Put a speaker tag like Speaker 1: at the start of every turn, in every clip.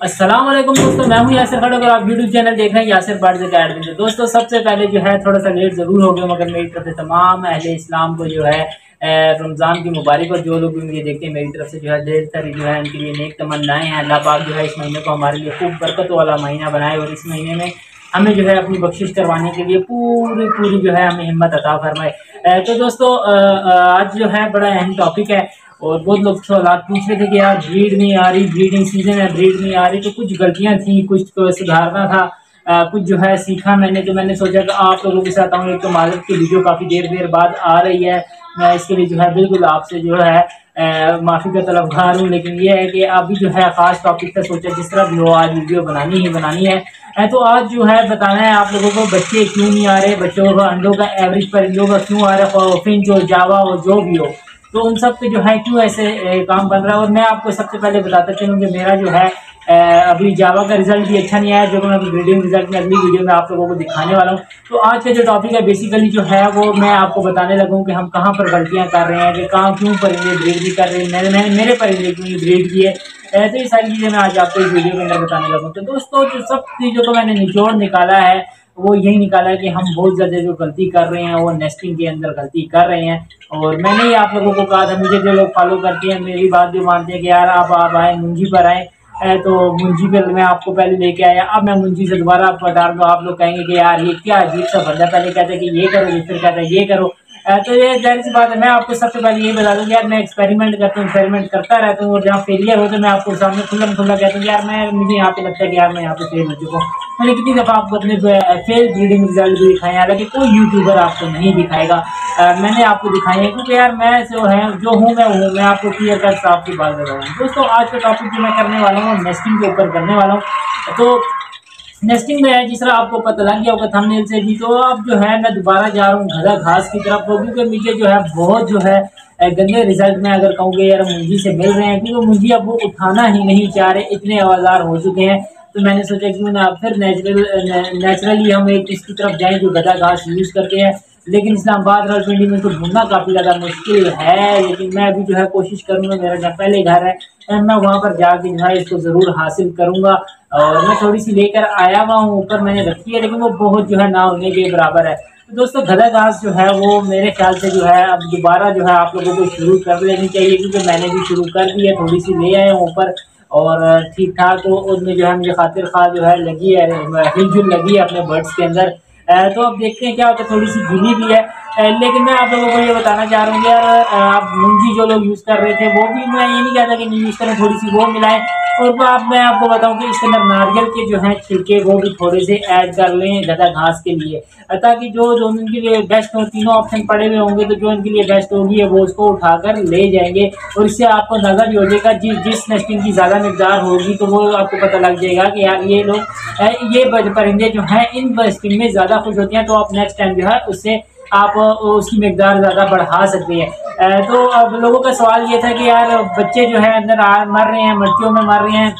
Speaker 1: वालेकुम दोस्तों, मैं हूँ यासिर खड़ अगर आप यूट्यूब चैनल देख रहे हैं, यासिर बर्ड अकेडमी से दोस्तों, सबसे पहले जो है थोड़ा सा लेट ज़रूर हो गया मगर मेरी तरफ़ से तमाम अहले इस्लाम को जो है रमज़ान की मुबारक और जो लोग भी मुझे देखते हैं, मेरी तरफ़ से जो है, ढेर सारी जो है, उनके लिए नेक तमन्नाएँ हैं। अल्लाह पाक जो है, इस महीने को हमारे लिए खूब बरकत वाला महीना बनाए और इस महीने में हमें जो है, अपनी बख्शिश करवाने के लिए पूरी पूरी जो है, हमें हिम्मत अता फरमाए। तो दोस्तों आज जो है, बड़ा अहम टॉपिक है। और बहुत लोग सवाल पूछ रहे थे कि यार ब्रीड नहीं आ रही ब्रीडिंग सीज़न है ब्रीड नहीं आ रही तो कुछ गलतियाँ थी कुछ तो सुधारना था आ, कुछ जो है सीखा मैंने तो मैंने सोचा कि आप लोगों के साथ आऊँ एक तो माजरत की वीडियो काफ़ी देर देर बाद आ रही है मैं इसके लिए जो है बिल्कुल आपसे जो है माफ़ी का तलब तलबगार हूँ लेकिन ये है कि अभी जो है ख़ास टॉपिक पर सोचा जिस तरह भी हो आज वीडियो बनानी ही बनानी है। तो आज जो है बताना है आप लोगों को बच्चे क्यों नहीं आ रहे बच्चों का अंडों का एवरेज परिंदों का क्यों आ रहा है फिंच हो जावा हो जो भी हो। तो उन सब पे जो है क्यों ऐसे काम बन रहा है? और मैं आपको सबसे पहले बताता चलूँ कि मेरा जो है अभी जावा का रिज़ल्ट भी अच्छा नहीं आया, जो कि मैं ब्रीडिंग रिज़ल्ट में, अगली वीडियो में आप लोगों को दिखाने वाला हूँ। तो आज का जो टॉपिक है बेसिकली जो है, वो मैं आपको बताने लगूँ कि हम कहाँ पर गलतियाँ कर रहे हैं, कि कहाँ क्यों परिंदे भी कर रहे हैं। मैंने मैंने, मेरे परिंदे क्यों ब्रीड किए ऐसे ही सारी चीज़ें मैं आज आपको इस वीडियो के अंदर बताने लगूँ। तो दोस्तों, जो सब चीज़ों को मैंने निचोड़ निकाला है वो यही निकाला कि हम बहुत ज़्यादा जो गलती कर रहे हैं, वो नेस्टिंग के अंदर गलती कर रहे हैं। और मैंने ही आप लोगों को कहा था, मुझे जो लोग फॉलो करते हैं, मेरी बात भी मानते हैं कि यार आप आप आए, मुंजी पर आए तो मुंजी पर मैं आपको पहले लेके आया, अब मैं मुंजी से दोबारा बता रहा हूँ आप लोग कहेंगे कि यार ये क्या अजीब सा बंदा पहले कहता है कि ये करो फिर कहता है ये करो। तो ये ज़ाहिर सी बात है, मैं आपको सबसे पहले यही बता दूँ यार मैं एक्सपेरिमेंट करता हूँ एक्सपेरिमेंट करता रहता हूँ और जहाँ फेलियर हो तो मैं आपको सामने खुला खुला कहता हूँ यार मैं, मुझे यहाँ पे लगता है कि यार मैं यहाँ पे फेल हो चुका हूँ। मैंने कितनी दफ़ा आपको अपने फेल ब्रीडिंग रिज़ल्ट भी दिखाए हालाँकि कोई यूट्यूबर आपको नहीं दिखाएगा। मैंने आपको दिखाई है क्योंकि यार मैं जो है, जो हूँ मैं हूँ, मैं आपको क्लियर कट आपकी बात कर रहा हूँ दोस्तों, आज का टॉपिक जो मैं करने वाला हूँ नेस्टिंग के ऊपर करने वाला हूँ तो नेस्टिंग में है, जिस तरह आपको पता लग गया होगा थंबनेल से भी तो अब जो है, मैं दोबारा जा रहा हूँ घरा घास की तरफ़ क्योंकि मुझे जो है, बहुत जो है गंदे रिज़ल्ट में अगर कहूँगे यार मुंजी से मिल रहे हैं, क्योंकि मुंजी अब वो उठाना ही नहीं चाह रहे, इतने आवाजार हो चुके हैं। तो मैंने सोचा कि मैं फिर नेचुरल नेचुरली हम एक इसकी तरफ़ जाएँ जो गदा घास यूज़ करते हैं। लेकिन इस्लामाबाद मंडी में तो ढूंढना काफ़ी ज़्यादा मुश्किल है, लेकिन मैं अभी जो है कोशिश करूँगा, मेरा जहाँ पहले घर है मैं वहाँ पर जाके जो है इसको ज़रूर हासिल करूँगा। और मैं थोड़ी सी लेकर आया हुआ हूँ, ऊपर मैंने रखी है, लेकिन वो बहुत जो है ना होने के बराबर है। तो दोस्तों गदा घास जो है वो मेरे ख्याल से जो है अब दोबारा जो है आप लोगों को शुरू कर लेनी चाहिए, क्योंकि मैंने भी शुरू कर दी है थोड़ी सी ले आए हूँ ऊपर। और ठीक ठाक तो उसमें जो है मुझे खातिर खा जो है लगी है, हिलजुल लगी है अपने बर्ड्स के अंदर। तो अब देखते हैं क्या होता है थोड़ी सी गिनी भी है। लेकिन मैं आप लोगों को ये बताना चाह रहा हूँ यार आप मुंजी जो लोग यूज़ कर रहे थे, वो भी मैं ये नहीं कहता कि नहीं यूज़ करें थोड़ी सी वो मिलाएँ। और आप, मैं आपको बताऊँ कि इसके अंदर नारियल के जो हैं छिलके, वो भी थोड़े से ऐड कर लें ज़्यादा घास के लिए। ताकि जो जो उनके लिए बेस्ट हो तीनों ऑप्शन पड़े हुए होंगे तो जो उनके लिए बेस्ट होगी, वो उसको उठाकर ले जाएँगे। और इससे आपको नज़र भी हो जाएगा जिस जिस नेस्टिंग की ज़्यादा मकदार होगी तो वो आपको पता लग जाएगा कि यार ये लोग ये परिंदे जो हैं, इन नेस्टिंग में ज़्यादा खुश होती हैं तो आप नेक्स्ट टाइम जो है, उससे आप उसकी मकदार ज़्यादा बढ़ा सकते हैं। तो अब लोगों का सवाल ये था कि यार, बच्चे जो है, अंदर आ, मर रहे हैं मट्टियों में मर रहे हैं,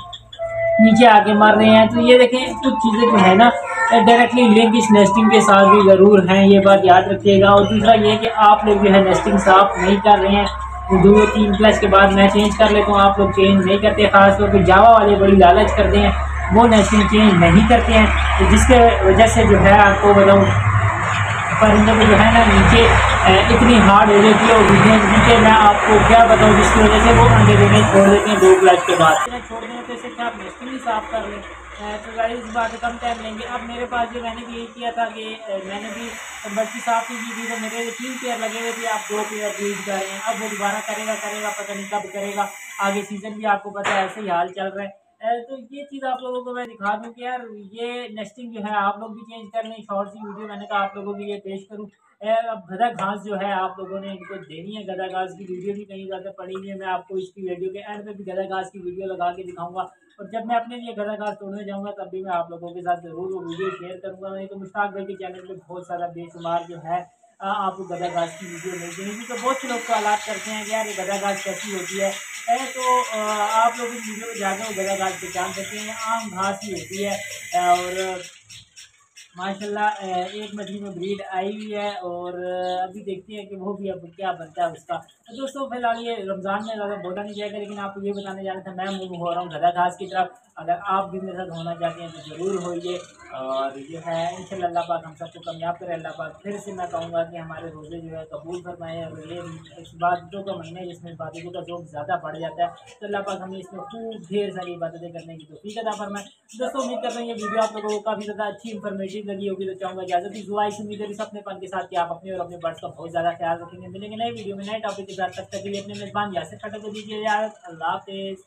Speaker 1: नीचे आके मर रहे हैं तो ये देखें, कुछ चीज़ें जो है ना डायरेक्टली लिंक इस नेस्टिंग के साथ भी ज़रूर हैं, ये बात याद रखिएगा। और दूसरा ये कि आप लोग जो है नेस्टिंग साफ़ नहीं कर रहे हैं, दो, तीन प्लस के बाद मैं चेंज कर लेता हूँ, आप लोग चेंज नहीं करते, खासतौर पर जावा वाले बड़ी लालच करते हैं, वो नेस्टिंग चेंज नहीं करते हैं तो जिसके वजह से जो है, आपको बताऊँ परिंदों को जो है ना नीचे इतनी हार्ड हो जाती है और नीचे मैं आपको क्या बताऊँ, जिसकी वजह से वो अंडे देने छोड़ देते हैं दो क्लास के बाद। छोड़ दें तो इससे क्या आप ही साफ़ कर लें। तो गाड़ी इस बात कम टाइम लेंगे। अब मेरे पास जो मैंने भी यही किया था कि मैंने भी बच्ची साफ़ नहीं की थी तो मेरे तीन पेयर लगे हुए थे। आप दो पेयर यूज़ कर रहे हैं। अब वो दोबारा करेगा करेगा, पता नहीं कब करेगा। आगे सीज़न भी आपको पता है, ऐसे ही हाल चल रहा है। तो ये चीज़ आप लोगों को मैं दिखा दूँ कि यार ये नेस्टिंग जो है, आप लोग भी चेंज कर लें। शॉर्ट सी वीडियो मैंने कहा आप लोगों के लिए पेश करूँ। अब गदा घास जो है, आप लोगों ने इनको देनी है। गदा घास की वीडियो भी कहीं ज़्यादा पड़ी नहीं है। मैं आपको इसकी वीडियो के एंड में भी गदा घास की वीडियो लगा के दिखाऊँगा। और जब मैं अपने लिए गदा घास तोड़ने जाऊँगा, तब भी मैं आप लोगों के साथ ज़रूर वो वीडियो शेयर करूँगा। नहीं तो मुश्ताक भाई के चैनल पर बहुत सारा बेशुमार जो है आपको गदा घास की वीडियो मिल जाएगी तो बहुत से लोग सवाल करते हैं कि यार ये गदा घास कैसी होती है? है तो आप लोग इस वीडियो में जाकर गदा घास पहचान सकते हैं। आम घास ही होती है, और माशाल्लाह एक मछली में ब्रीड आई हुई है और अभी देखते हैं कि वो भी अब क्या बनता है उसका। तो दोस्तों, फ़िलहाल ये रमज़ान में ज़्यादा बोला नहीं जाएगा, लेकिन आपको ये बताने जा रहे थे, मैं मूव हो रहा हूँ गदा घास की तरफ़। अगर आप भी मेरे साथ होना चाहते हैं तो ज़रूर होइए। और जो है इन अल्लाह पाक हम सबको कामयाब करें, अल्लाह पाक फिर से मैं कहूँगा कि हमारे रोज़े जो है कबूल फरमाए और ये इस इबादतों का महीना जिसमें इबादतों का जोक ज़्यादा बढ़ जाता है। तो अल्लाह पाक हमें इसमें खूब ढेर सारी इबादतें करने की तो अदा फरमाए। दोस्तों, उम्मीद करते हैं ये वीडियो आप लोगों को काफ़ी ज़्यादा अच्छी इन्फॉर्मेटिव लगी होगी तो चाहूँगा इजाज़त की दुआ इस उम्मीद है इस अपने पन के साथ कि आप अपने और अपने बर्ड्स का बहुत ज़्यादा ख्याल रखेंगे। मिलेंगे नए वीडियो में, नए टॉपिक के साथ। तक के लिए अपने मेजबान यासिर खटक को दीजिए यार अल्लाह हाफिज़।